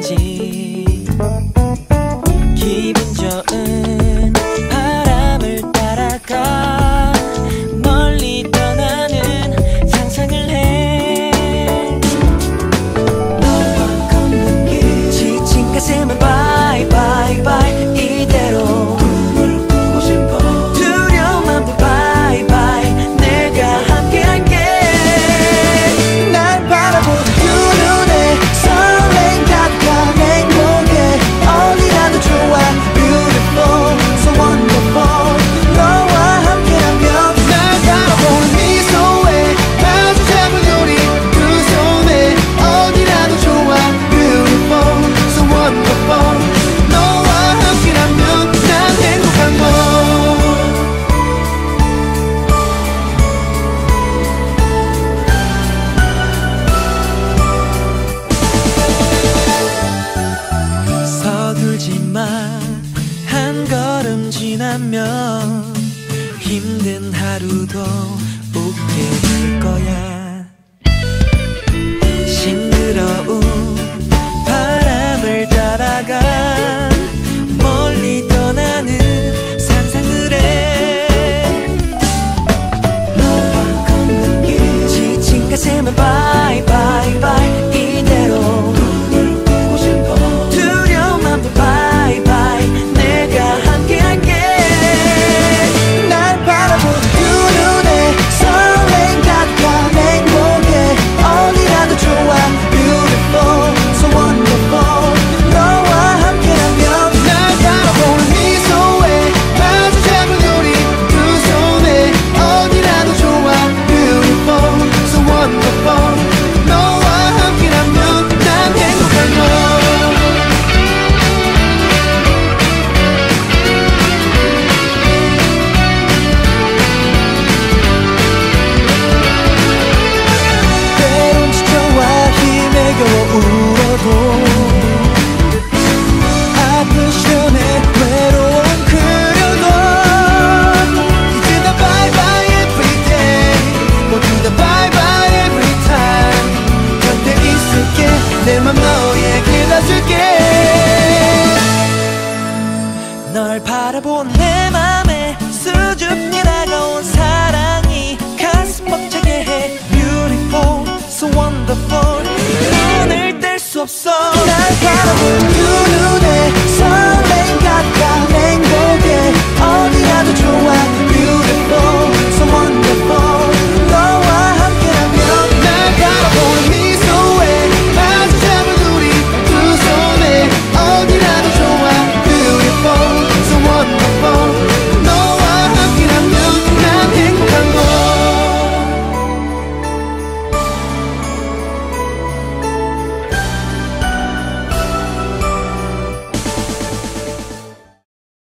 왠지 기분 좋은 알지만 한 걸음 지나면 힘든 하루도 웃게 될 거야. 싱그러운 바람을 따라가 없어.